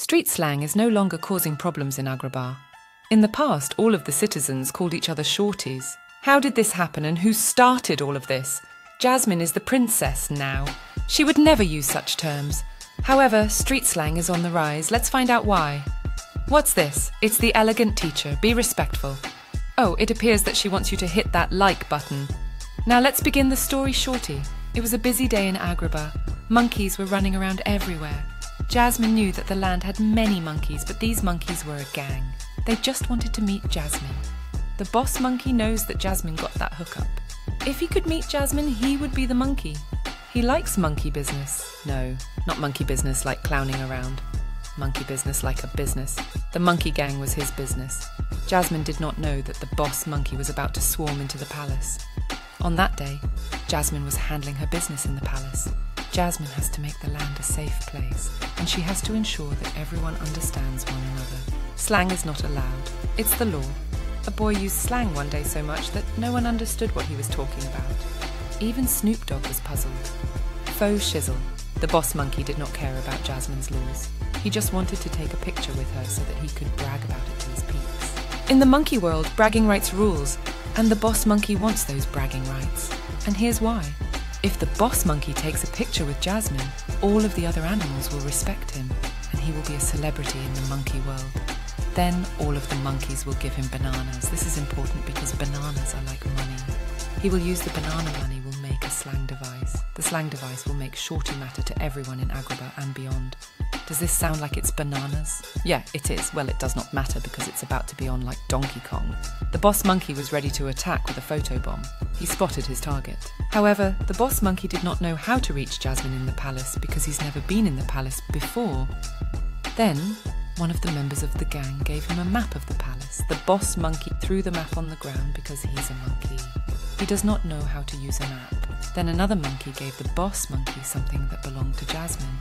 Street slang is no longer causing problems in Agrabah. In the past, all of the citizens called each other shorties. How did this happen and who started all of this? Jasmine is the princess now. She would never use such terms. However, street slang is on the rise. Let's find out why. What's this? It's the elegant teacher. Be respectful. Oh, it appears that she wants you to hit that like button. Now let's begin the story shorty. It was a busy day in Agrabah. Monkeys were running around everywhere. Jasmine knew that the land had many monkeys, but these monkeys were a gang. They just wanted to meet Jasmine. The boss monkey knows that Jasmine got that hookup. If he could meet Jasmine, he would be the monkey. He likes monkey business. No, not monkey business like clowning around. Monkey business like a business. The monkey gang was his business. Jasmine did not know that the boss monkey was about to swarm into the palace. On that day, Jasmine was handling her business in the palace. Jasmine has to make the land a safe place, and she has to ensure that everyone understands one another. Slang is not allowed, it's the law. A boy used slang one day so much that no one understood what he was talking about. Even Snoop Dogg was puzzled. Faux shizzle. The boss monkey did not care about Jasmine's laws. He just wanted to take a picture with her so that he could brag about it to his peeps. In the monkey world, bragging rights rules, and the boss monkey wants those bragging rights. And here's why. If the boss monkey takes a picture with Jasmine, all of the other animals will respect him, and he will be a celebrity in the monkey world. Then all of the monkeys will give him bananas. This is important because bananas are like money. He will use the banana money will make a slang device. The slang device will make shorty matter to everyone in Agrabah and beyond. Does this sound like it's bananas? Yeah, it is. Well, it does not matter because it's about to be on like Donkey Kong. The boss monkey was ready to attack with a photobomb. He spotted his target. However, the boss monkey did not know how to reach Jasmine in the palace because he's never been in the palace before. Then, one of the members of the gang gave him a map of the palace. The boss monkey threw the map on the ground because he's a monkey. He does not know how to use a map. Then another monkey gave the boss monkey something that belonged to Jasmine.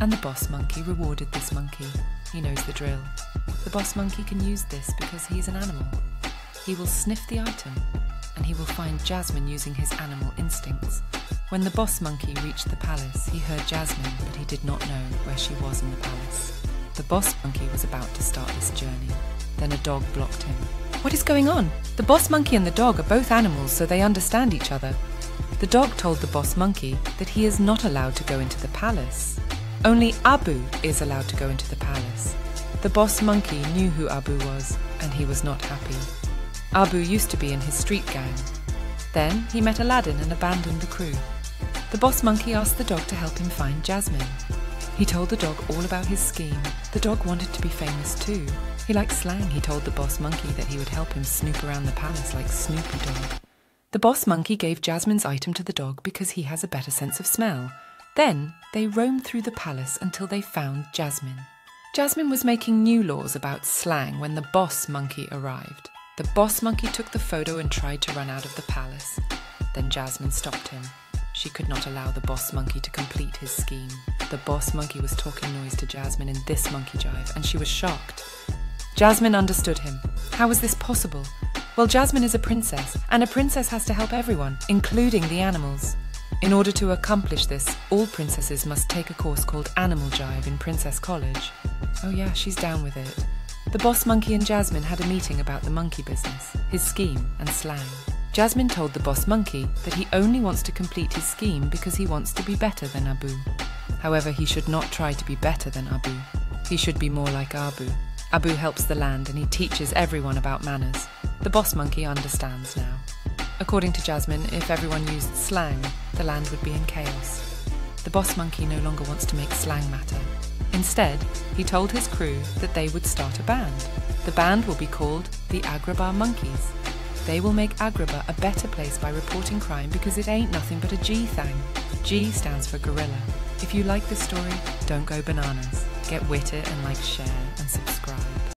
And the boss monkey rewarded this monkey. He knows the drill. The boss monkey can use this because he's an animal. He will sniff the item, and he will find Jasmine using his animal instincts. When the boss monkey reached the palace, he heard Jasmine, but he did not know where she was in the palace. The boss monkey was about to start this journey. Then a dog blocked him. What is going on? The boss monkey and the dog are both animals, so they understand each other. The dog told the boss monkey that he is not allowed to go into the palace. Only Abu is allowed to go into the palace. The boss monkey knew who Abu was, and he was not happy. Abu used to be in his street gang. Then he met Aladdin and abandoned the crew. The boss monkey asked the dog to help him find Jasmine. He told the dog all about his scheme. The dog wanted to be famous too. He liked slang. He told the boss monkey that he would help him snoop around the palace like Snoopy Dog. The boss monkey gave Jasmine's item to the dog because he has a better sense of smell. Then they roamed through the palace until they found Jasmine. Jasmine was making new laws about slang when the boss monkey arrived. The boss monkey took the photo and tried to run out of the palace. Then Jasmine stopped him. She could not allow the boss monkey to complete his scheme. The boss monkey was talking noise to Jasmine in this monkey jive, and she was shocked. Jasmine understood him. How was this possible? Well, Jasmine is a princess, and a princess has to help everyone, including the animals. In order to accomplish this, all princesses must take a course called Animal Jive in Princess College. Oh, yeah, she's down with it. The boss monkey and Jasmine had a meeting about the monkey business, his scheme, and slang. Jasmine told the boss monkey that he only wants to complete his scheme because he wants to be better than Abu. However, he should not try to be better than Abu. He should be more like Abu. Abu helps the land and he teaches everyone about manners. The boss monkey understands now. According to Jasmine, if everyone used slang, the land would be in chaos. The boss monkey no longer wants to make slang matter. Instead, he told his crew that they would start a band. The band will be called the Agrabah Monkeys. They will make Agrabah a better place by reporting crime because it ain't nothing but a G thing. G stands for gorilla. If you like this story, don't go bananas. Get with it and like, share, and subscribe